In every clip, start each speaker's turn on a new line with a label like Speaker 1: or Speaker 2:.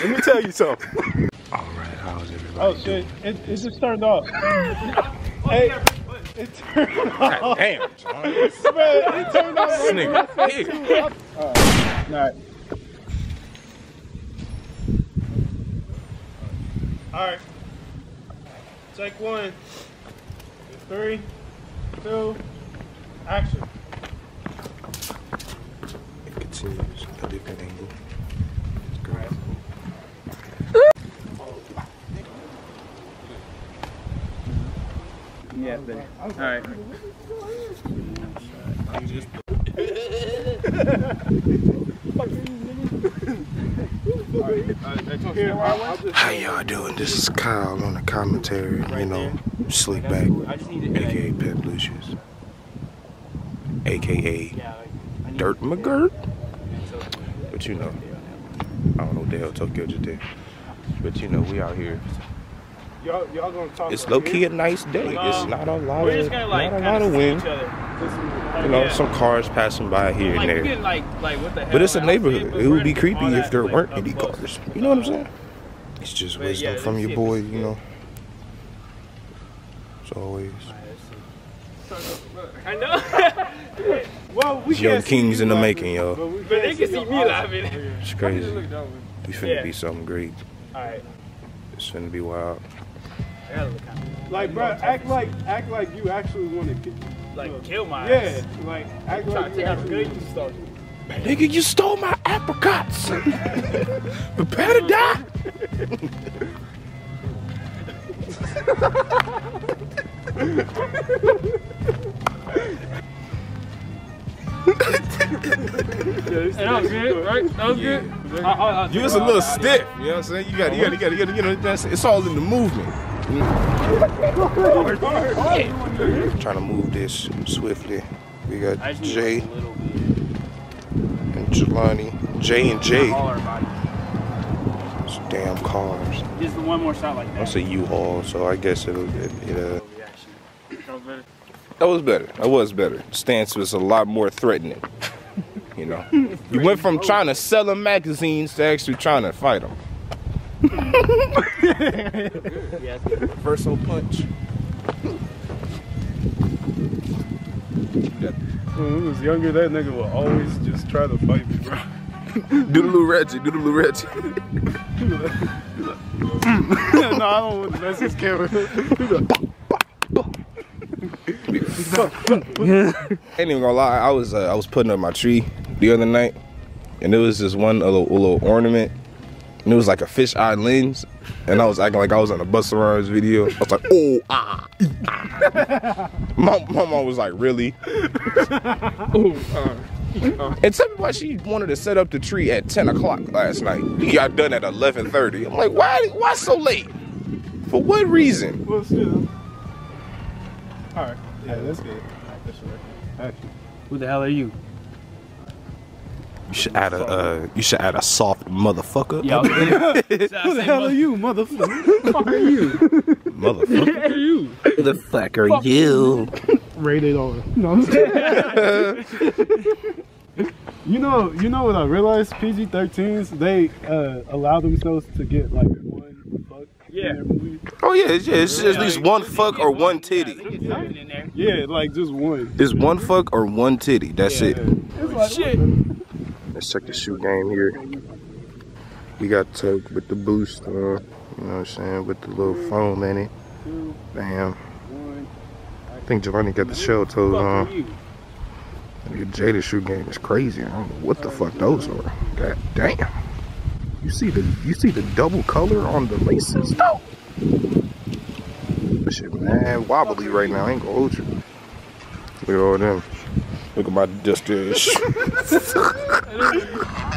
Speaker 1: Let me tell you something.
Speaker 2: All right, how's everybody?
Speaker 1: Oh shit! It, it just turned off. hey, it turned off.
Speaker 2: Damn, John.
Speaker 1: Man, it turned off.
Speaker 2: This nigga. Hey.
Speaker 1: All right. All right. Take one. Three, two, action.
Speaker 2: It continues a different angle. It's great.
Speaker 3: Yeah, but, all right.
Speaker 1: Here, I'll just-
Speaker 2: How y'all doing? This is Kyle on the commentary. You know, Slickback,
Speaker 3: I just need to
Speaker 2: aka Pep Lucius, aka Dirt McGirt. But you know, I don't know what the hell Tokyo just did. But you know, we out here.
Speaker 1: Y'all, y'all gonna talk.
Speaker 2: It's
Speaker 1: right
Speaker 2: low
Speaker 1: here?
Speaker 2: key a nice day. It's not a lot
Speaker 3: We're
Speaker 2: of
Speaker 3: just gonna like
Speaker 2: not a lot
Speaker 3: of
Speaker 2: of wind.
Speaker 3: each.
Speaker 2: You oh, know,
Speaker 3: Yeah.
Speaker 2: some cars passing by here
Speaker 3: Like,
Speaker 2: and there.
Speaker 3: getting like, like what the hell?
Speaker 2: But it's a neighborhood. It would be creepy if there
Speaker 3: like,
Speaker 2: weren't
Speaker 3: up
Speaker 2: any
Speaker 3: close.
Speaker 2: cars. You know what I'm saying? It's just
Speaker 3: But
Speaker 2: wisdom
Speaker 3: yeah,
Speaker 2: from your boy, you know. As always.
Speaker 3: I know.
Speaker 1: Well, we
Speaker 2: Young kings in the making, y'all.
Speaker 1: But,
Speaker 3: but they
Speaker 1: can't
Speaker 3: see me laughing.
Speaker 2: It's crazy. We finna
Speaker 3: Yeah.
Speaker 2: be something great.
Speaker 3: All right.
Speaker 2: It's finna be wild.
Speaker 1: Like, bro, act like act like you actually want to kill.
Speaker 3: like kill my
Speaker 1: Yeah,
Speaker 3: ass.
Speaker 1: like act
Speaker 3: Trying
Speaker 1: like
Speaker 3: to
Speaker 1: you
Speaker 3: take out the good you stole.
Speaker 2: Nigga, you stole my apricots. Prepare to die.
Speaker 3: That was good, right? That was good. I, I, I,
Speaker 2: You was a little stiff. You know what I'm saying? You got, you got, you got, you got, you know, that's, it's all in the movement. Trying to move this swiftly. We got
Speaker 3: I just need
Speaker 2: Jay
Speaker 3: a little bit
Speaker 2: and Jelani. Jay and Jay. It's damn cars.
Speaker 3: Just one more shot like that.
Speaker 2: That's a U-Haul, so I guess it'll, it, it, uh,
Speaker 3: That was better.
Speaker 2: That was better. That was better. The stance was a lot more threatening. You know, you went from trying to sell them magazines to actually trying to fight them.
Speaker 3: Yeah.
Speaker 2: Verso punch.
Speaker 1: When we was younger, that nigga would always just try to fight me, bro.
Speaker 2: Do the little Reggie. Do the little Reggie.
Speaker 1: no, I don't want to mess his camera.
Speaker 2: ain't even gonna lie. I was uh, I was putting up my tree the other night, and there was this one little, little ornament, and it was like a fish eye lens, and I was acting like I was on a Busta Rhymes video. I was like, oh ah. ee, ah. my, my mom was like, really? And tell me why she wanted to set up the tree at 10 o'clock last night. We got done at 11:30. I'm like, why? Why so late? For what reason?
Speaker 1: well, shit. All right. Yeah, that's good. That's right. Action.
Speaker 3: Who the hell are you?
Speaker 2: You should add a uh, you should add a soft motherfucker.
Speaker 3: Yeah. Who
Speaker 1: Who the hell are you, motherfucker? Who the fuck are you?
Speaker 2: Motherfucker.
Speaker 1: are you?
Speaker 2: Who the fuck are you?
Speaker 1: Rated R. No, I'm saying. you know, you know what I realized? PG-13s they uh, allow themselves to get like one fuck.
Speaker 3: Yeah.
Speaker 1: in their movie.
Speaker 2: Oh yeah, it's, yeah, it's at least one fuck or one
Speaker 3: They
Speaker 2: titty.
Speaker 3: get something in there.
Speaker 1: Yeah, like just one.
Speaker 2: It's one fuck or one titty. That's it.
Speaker 1: It's like,
Speaker 3: Shit.
Speaker 2: Let's check the shoe game here. We got Tug with the boost, uh, you know what I'm saying, with the little foam in it. Bam. I think Jelani got the shell toes on. Your Jada shoe game is crazy. I don't know what the fuck those are. God damn. You see the you see the double color on the laces though? That shit man wobbly right now. I ain't gonna hold you. Look at all them. Look at my dust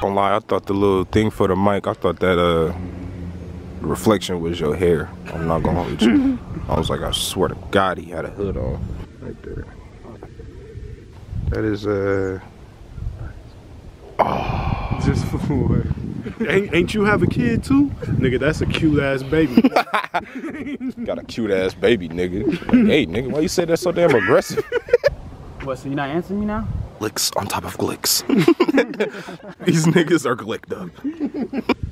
Speaker 2: Don't lie, I thought the little thing for the mic, I thought that uh reflection was your hair. I'm not gonna hold you. I was like, I swear to God, he had a hood on right there. That is uh. Oh.
Speaker 1: Just for ain't, ain't you have a kid too? Nigga, that's a cute ass baby.
Speaker 2: Got a cute ass baby, nigga. Like, hey, nigga, why you say that so damn aggressive?
Speaker 3: What, so you're not answering me now?
Speaker 2: Glicks on top of glicks. These niggas are glicked up.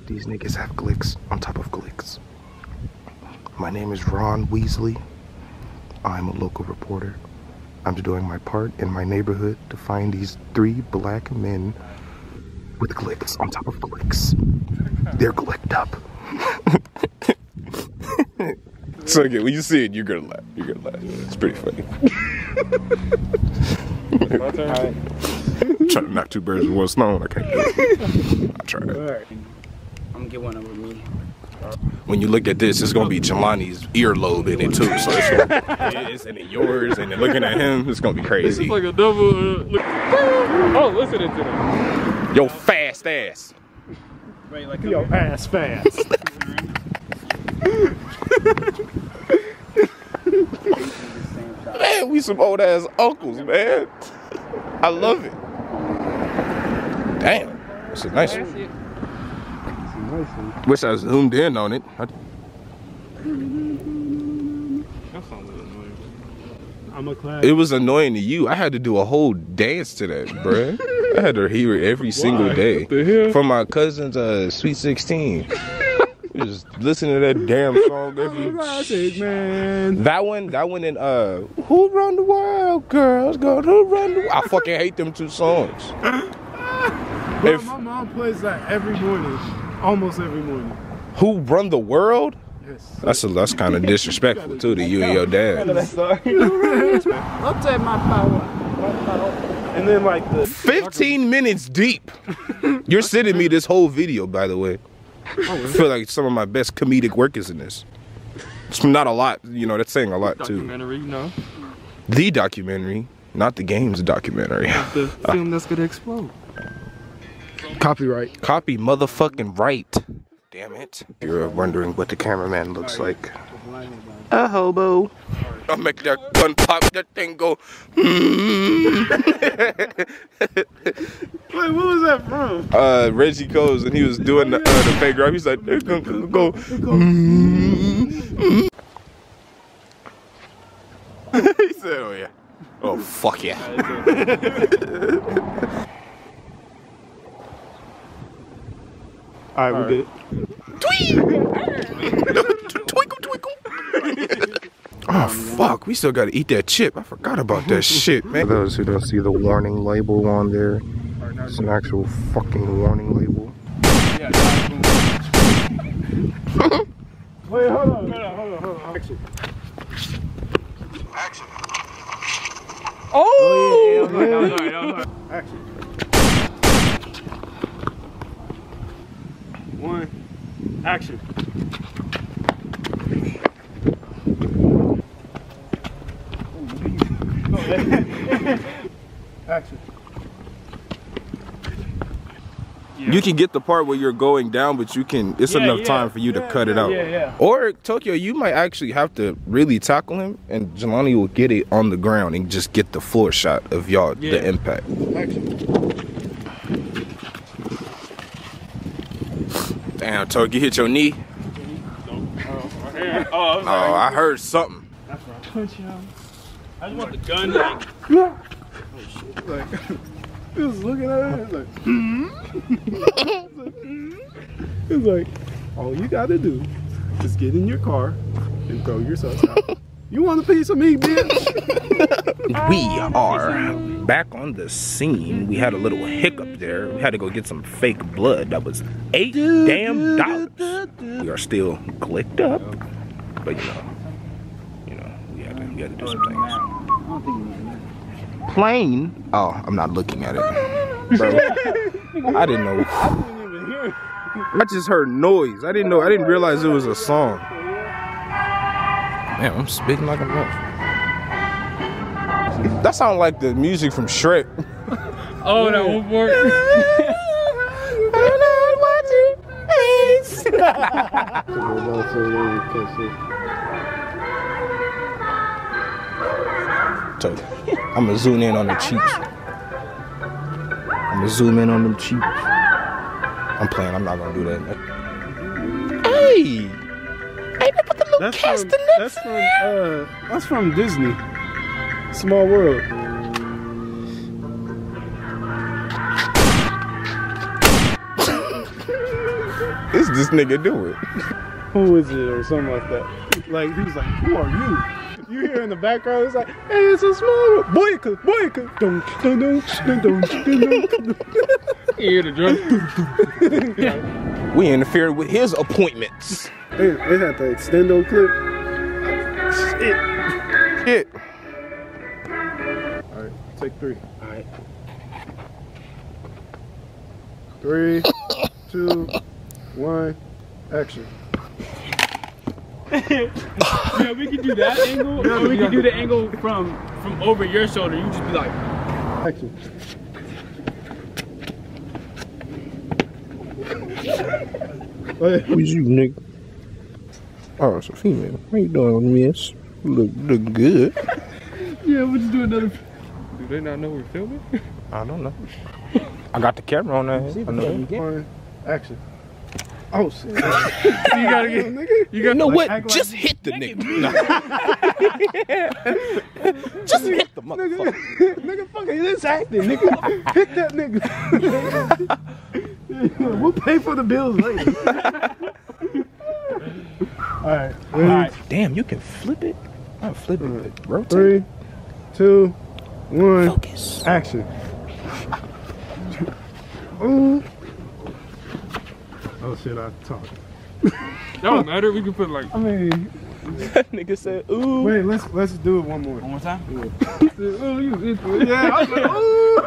Speaker 2: These niggas have glicks on top of glicks. My name is Ron Weasley. I'm a local reporter. I'm doing my part in my neighborhood to find these three black men with glicks on top of glicks. They're glicked up. so again, when you see it, you're gonna laugh. You're gonna laugh. It's pretty funny.
Speaker 4: My turn.
Speaker 2: trying to knock two birds with one stone. I can't do it. I tried.
Speaker 3: Alright. I'm gonna get one over me.
Speaker 2: When you look at this, it's gonna be Jelani's earlobe in it too. So it's gonna it's and then yours, and then looking at him, it's gonna be
Speaker 4: It's
Speaker 2: crazy.
Speaker 4: like a double. Uh, look. Oh, listening to them.
Speaker 2: Yo, fast ass.
Speaker 3: Right, like
Speaker 1: Yo, ass fast.
Speaker 2: Man, we some old ass uncles, man. I love it. Damn, that's a nice one. Wish I zoomed in on it. I-
Speaker 1: I'm a class.
Speaker 2: It was annoying to you. I had to do a whole dance to that, bruh. I had to hear it every single
Speaker 1: Why?
Speaker 2: day.
Speaker 4: What the hell?
Speaker 2: For my cousin's uh, Sweet 16. Just listening to that damn song every.
Speaker 1: classic, man.
Speaker 2: That one, that one, and uh, Who Run the World, girls? Go Who Run the World? I fucking hate them two songs.
Speaker 1: Bro,
Speaker 2: If-
Speaker 1: my mom plays that every morning, almost every morning.
Speaker 2: Who Run the World?
Speaker 1: Yes.
Speaker 2: That's a, that's kind of disrespectful too to you and your dad.
Speaker 3: Don't take my power.
Speaker 1: And then like the
Speaker 2: 15 minutes deep. You're sending me this whole video, by the way. I feel like some of my best comedic work is in this. It's not a lot, you know, that's saying a lot too.
Speaker 4: Documentary, you know.
Speaker 2: The documentary, not the game's documentary.
Speaker 4: The film that's gonna explode.
Speaker 1: copyright.
Speaker 2: Copy motherfucking right. Damn it. You're wondering what the cameraman looks like. A hobo. I'll make that gun pop, that thing go.
Speaker 1: Wait, what was that from?
Speaker 2: uh, Reggie goes and he was doing the, uh, the fake rap. He's like, they're gonna go. he said, oh yeah. Oh, fuck yeah.
Speaker 1: All right, we good.
Speaker 2: twinkle, twinkle. Oh, fuck. We still gotta eat that chip. I forgot about that shit, man. For those who don't see the warning label on there, it's an actual fucking warning label.
Speaker 1: Wait, hold on. Hold on, hold on, hold on. Action.
Speaker 4: Oh! oh!
Speaker 1: yeah, yeah,
Speaker 4: That was alright, that.
Speaker 1: Action. One. Action. Action.
Speaker 2: You can get the part where you're going down, but you can. It's
Speaker 1: Yeah,
Speaker 2: enough
Speaker 1: yeah.
Speaker 2: time for you to
Speaker 1: Yeah,
Speaker 2: cut it
Speaker 1: yeah,
Speaker 2: out.
Speaker 1: yeah, yeah.
Speaker 2: Or Tokyo, you might actually have to really tackle him, and Jelani will get it on the ground and just get the floor shot of y'all,
Speaker 4: Yeah.
Speaker 2: the impact.
Speaker 1: Action.
Speaker 2: Damn, Tokyo, hit your knee.
Speaker 4: Oh, I
Speaker 2: Oh, I heard something.
Speaker 1: That's right.
Speaker 4: I just want the gun. Like,
Speaker 1: Like, he was looking at it. Like, hmm? hmm? it's like, all you gotta do is get in your car and throw yourself out. You want a piece of me, bitch?
Speaker 2: We are back on the scene. We had a little hiccup there. We had to go get some fake blood. That was eight damn dollars. We are still clicked up, but you know, you know, we had to, we had to do some things. Plane? Oh, I'm not looking at it, bro. I didn't know.
Speaker 1: didn't even hear it.
Speaker 2: I just heard noise. I didn't know. I didn't realize it was a song. Man, I'm spitting like a muff. That sounds like the music from Shrek.
Speaker 4: oh, that one part.
Speaker 2: So I'm gonna zoom in on the cheeks. I'm gonna zoom in on them cheeks. I'm playing. I'm not gonna do that. Hey, hey, they put the little
Speaker 1: That's
Speaker 2: cast
Speaker 1: from, that's from uh that's from Disney. Small World.
Speaker 2: It's this nigga doing.
Speaker 1: Who is it or something like that? Like he was like, Who are you? You hear in the background, it's like, hey, it's a small world. Boyka, boyka. Dun, dun, dun, dun, dun, dun, dun, dun.
Speaker 4: You hear the drum?
Speaker 2: We interfered with his appointments.
Speaker 1: They, they had the extendo clip.
Speaker 2: Shit.
Speaker 1: Alright, take three.
Speaker 3: Alright.
Speaker 1: Three, two, one, action.
Speaker 4: Yeah, we can do that angle. or we can do the angle from from over your shoulder. You just be like,
Speaker 1: Action. Wait,
Speaker 2: Who's you, nigga? Oh, it's a female. How you doing, miss? Look, look good.
Speaker 4: yeah, we'll just do another. Do they not know we're filming?
Speaker 2: I don't know. I got the camera on that. I know that.
Speaker 1: one, action. Oh shit.
Speaker 4: you gotta get.
Speaker 1: nigga.
Speaker 4: You gotta
Speaker 2: know
Speaker 1: Like,
Speaker 2: what?
Speaker 1: act like-
Speaker 2: Just hit the nigga. Nah. Just hit the motherfucker.
Speaker 1: Nigga, nigga, fucking this acting, nigga. Pick that nigga. we'll pay for the bills later. All right, All
Speaker 4: right.
Speaker 2: Damn, you can flip it. I flip it. Rotate.
Speaker 1: Three, two, one,
Speaker 2: Focus.
Speaker 1: action. Ooh. Oh shit, I talked.
Speaker 4: That don't matter. We can put like.
Speaker 1: I mean,
Speaker 2: That nigga said, ooh.
Speaker 1: wait, let's let's do it one more.
Speaker 3: One more time?
Speaker 1: Ooh, you- yeah, I was like, ooh.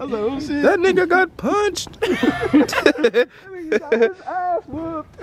Speaker 1: I was like, oh shit.
Speaker 2: That nigga got punched.
Speaker 1: nigga got his ass whooped.